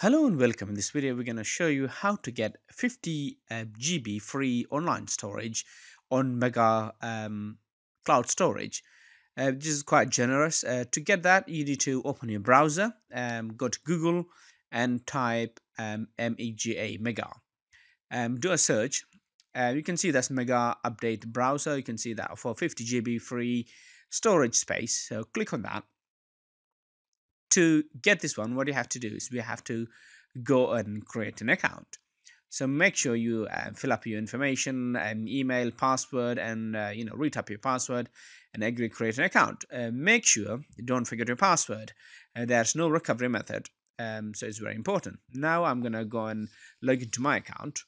Hello and welcome. In this video, we're going to show you how to get 50 uh, GB free online storage on Mega um, Cloud Storage. Uh, this is quite generous. Uh, to get that, you need to open your browser, um, go to Google and type um, MEGA, Mega. Um, do a search. Uh, you can see that's Mega Update Browser. You can see that for 50 GB free storage space. So click on that to get this one, what you have to do is we have to go and create an account. So make sure you uh, fill up your information and email, password, and uh, you know retype your password and agree create an account. Uh, make sure you don't forget your password. Uh, there's no recovery method, um, so it's very important. Now I'm gonna go and log into my account.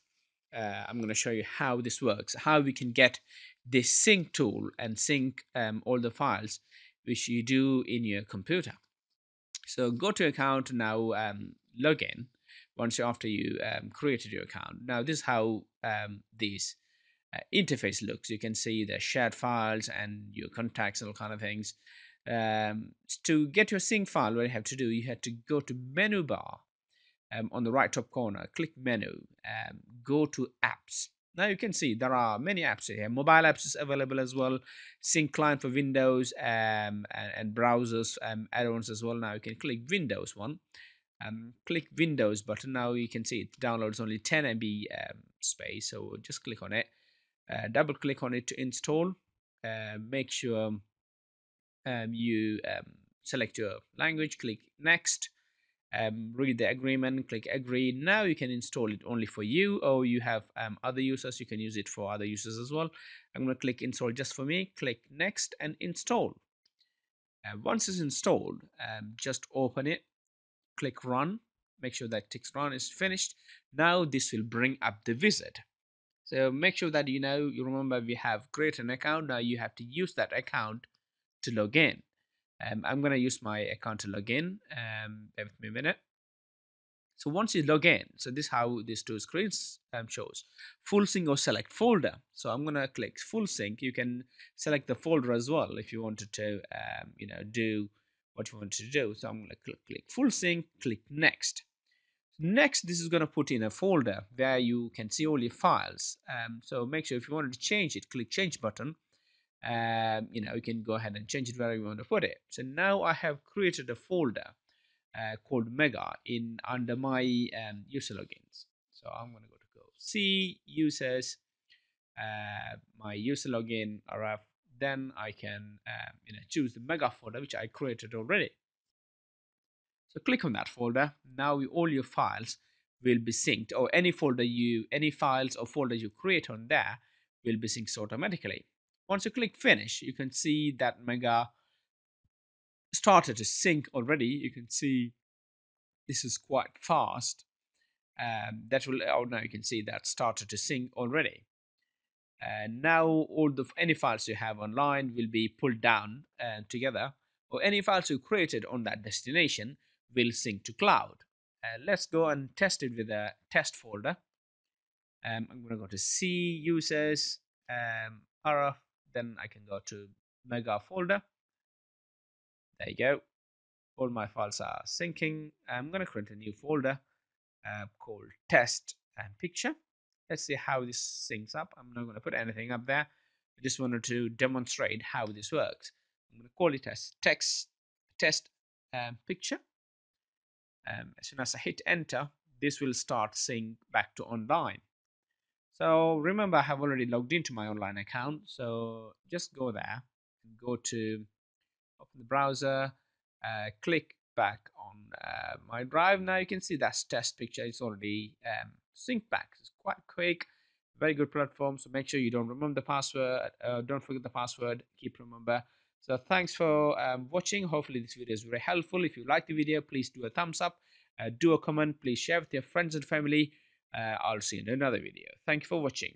Uh, I'm gonna show you how this works, how we can get this sync tool and sync um, all the files which you do in your computer. So go to account now, um, log in once after you um, created your account. Now this is how um, this uh, interface looks. You can see the shared files and your contacts and all kind of things. Um, to get your sync file, what you have to do, you have to go to menu bar um, on the right top corner, click menu, um, go to apps. Now you can see there are many apps here. Mobile apps is available as well. Sync client for Windows um, and, and, browsers um, add-ons as well. Now you can click Windows one. Um, click Windows button. Now you can see it downloads only 10 MB um, space. So just click on it. Uh, double click on it to install. Uh, make sure um, you um, select your language. Click Next um, read the agreement, click agree. Now you can install it only for you or you have um, other users, you can use it for other users as well. I'm going to click install just for me, click next and install. Uh, once it's installed, um, just open it, click run, make sure that text run is finished. Now this will bring up the wizard. So make sure that you know, you remember we have created an account, now you have to use that account to log in. Um, I'm going to use my account to log in. Um, bear with me a minute. So once you log in, so this is how these two screens um, shows. Full sync or select folder. So I'm going to click full sync. You can select the folder as well if you wanted to, um, you know, do what you want to do. So I'm going to click, click full sync, click next. Next, this is going to put in a folder where you can see all your files. Um, so make sure if you wanted to change it, click change button um, you know you can go ahead and change it where you want to put it. So now I have created a folder uh, called mega in under my um, user logins. So I'm going to go to go see users uh, my user login RF then I can um, you know choose the mega folder which I created already. So click on that folder. Now all your files will be synced or any folder you any files or folders you create on there will be synced automatically once you click finish, you can see that Mega started to sync already. You can see this is quite fast. Um, that will oh now you can see that started to sync already. And now all the any files you have online will be pulled down uh, together, or any files you created on that destination will sync to cloud. Uh, let's go and test it with a test folder. Um, I'm going to go to C users, um, RF then I can go to mega folder. There you go. All my files are syncing. I'm gonna create a new folder uh, called test and picture. Let's see how this syncs up. I'm not going to put anything up there. I just wanted to demonstrate how this works. I'm going to call it as text test um, picture. Um, as soon as I hit enter this will start sync back to online so remember, I have already logged into my online account. So just go there, go to open the browser, uh, click back on uh, my drive. Now you can see that's test picture It's already um, synced back. It's quite quick, very good platform. So make sure you don't remember the password. Uh, don't forget the password. Keep remember. So thanks for um, watching. Hopefully this video is very helpful. If you like the video, please do a thumbs up. Uh, do a comment. Please share with your friends and family Uh, I'll see you in another video. Thank you for watching.